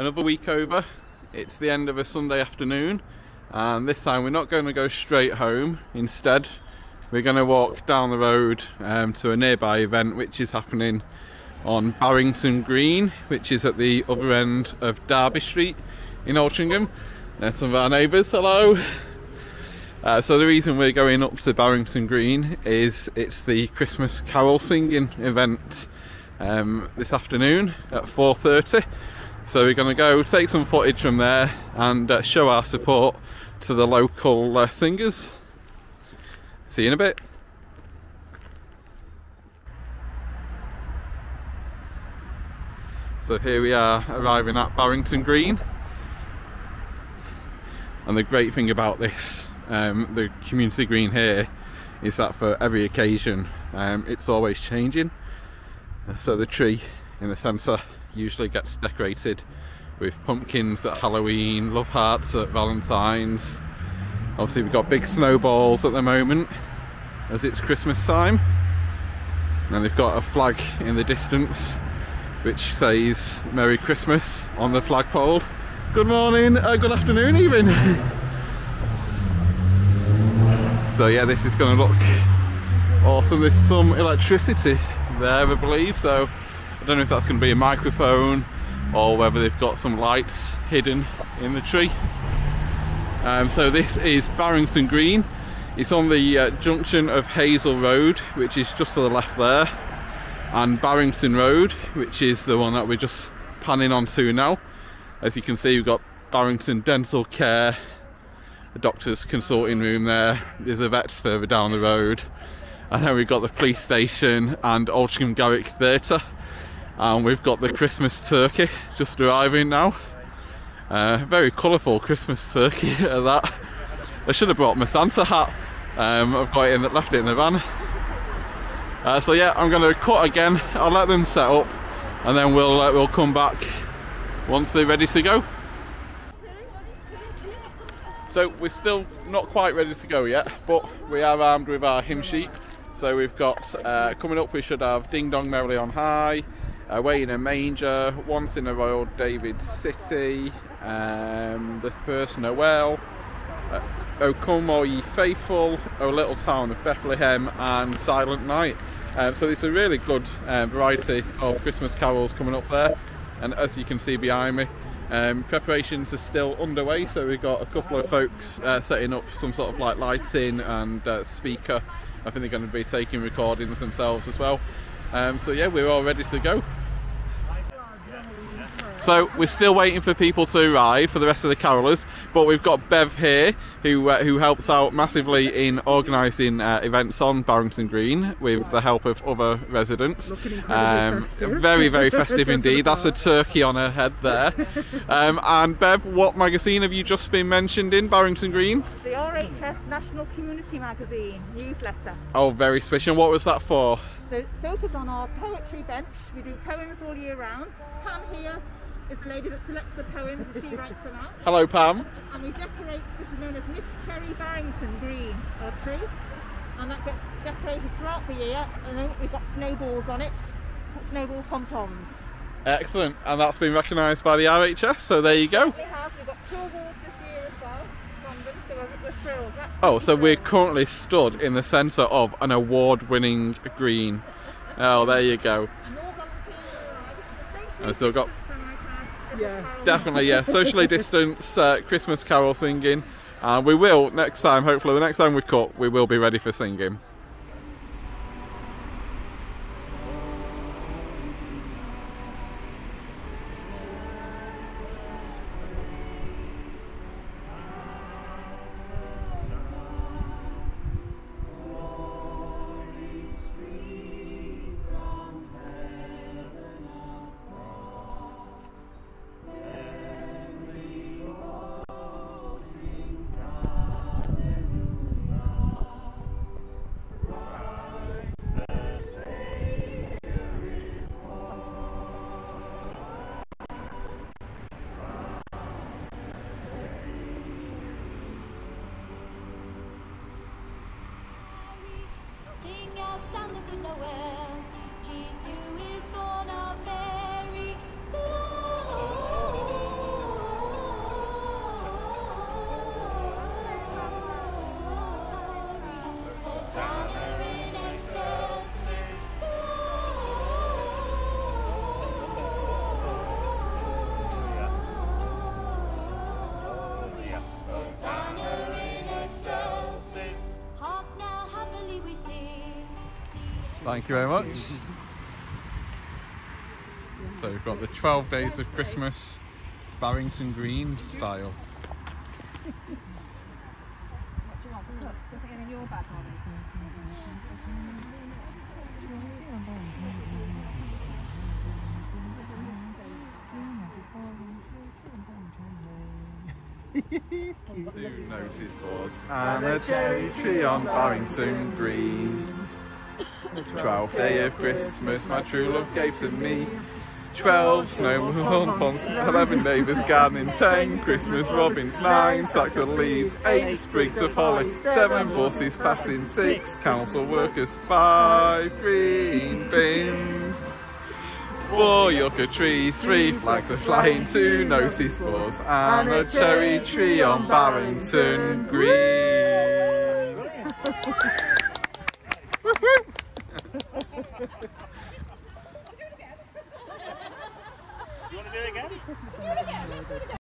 another week over. It's the end of a Sunday afternoon, and this time we're not going to go straight home. Instead, we're going to walk down the road um, to a nearby event which is happening on Barrington Green, which is at the other end of Derby Street in Altrincham. There's some of our neighbours, hello! Uh, so the reason we're going up to Barrington Green is it's the Christmas carol singing event um, this afternoon at 4.30. So we're going to go take some footage from there and uh, show our support to the local uh, singers. See you in a bit. So here we are arriving at Barrington Green. And the great thing about this, um, the community green here, is that for every occasion um, it's always changing. So the tree in the centre usually gets decorated with pumpkins at Halloween, love hearts at Valentine's. Obviously we've got big snowballs at the moment as it's Christmas time. And they've got a flag in the distance which says Merry Christmas on the flagpole. Good morning, uh, good afternoon even. so yeah, this is going to look awesome. There's some electricity there, I believe, so I don't know if that's going to be a microphone or whether they've got some lights hidden in the tree. Um, so this is Barrington Green. It's on the uh, junction of Hazel Road, which is just to the left there, and Barrington Road, which is the one that we're just panning onto now. As you can see, we've got Barrington Dental Care, the doctor's consulting room there. There's a vet's further down the road. And then we've got the police station and Altrincham Garrick Theatre. And we've got the Christmas turkey just arriving now. Uh, very colourful Christmas turkey at that. I should have brought my Santa hat. Um, I've got it in, left it in the van. Uh, so yeah, I'm going to cut again. I'll let them set up, and then we'll uh, we'll come back once they're ready to go. So we're still not quite ready to go yet, but we are armed with our hymn sheet. So we've got uh, coming up. We should have Ding Dong Merrily on High, Away in a Manger, Once in a Royal David City, um, the First Noel, uh, O Come All Ye Faithful, O Little Town of Bethlehem, and Silent Night. Um, so there's a really good uh, variety of Christmas carols coming up there. And as you can see behind me, um, preparations are still underway. So we've got a couple of folks uh, setting up some sort of like lighting and uh, speaker. I think they're going to be taking recordings themselves as well. Um, so yeah, we're all ready to go. So we're still waiting for people to arrive for the rest of the carolers, but we've got Bev here who uh, who helps out massively in organising uh, events on Barrington Green with the help of other residents. Um, very very festive indeed. That's a turkey on her head there. Um, and Bev, what magazine have you just been mentioned in Barrington Green? The RHS National Community Magazine newsletter. Oh, very special. What was that for? The focus on our poetry bench. We do poems all year round. Pam here is the lady that selects the poems and she writes them out. Hello, Pam. And we decorate, this is known as Miss Cherry Barrington Green uh, tree. And that gets decorated throughout the year. And then we've got snowballs on it, snowball pom-poms. Excellent. And that's been recognised by the RHS, so there you go. We have, we've got this year as well from them, so we're, we're thrilled. Oh, so we're currently stood in the centre of an award-winning green. Oh, there you go. And all volunteers And still got Yeah. definitely yeah socially distanced uh, christmas carol singing and we will next time hopefully the next time we cut we will be ready for singing to the west. Jesus, Thank you very much. So we've got the 12 days of Christmas Barrington Green style. What do you want for? Something in your bag, Holly? Two notice boards and a cherry tree on Barrington Green. Twelfth day of Christmas, my true love gave to me. Twelve snowballs ponds, eleven neighbours gardening, ten Christmas robins, nine sacks of leaves, eight sprigs of holly, seven buses passing, six council workers, five green bins. Four yucca trees, three flags are flying, two notice boards, and a cherry tree on Barrington Green.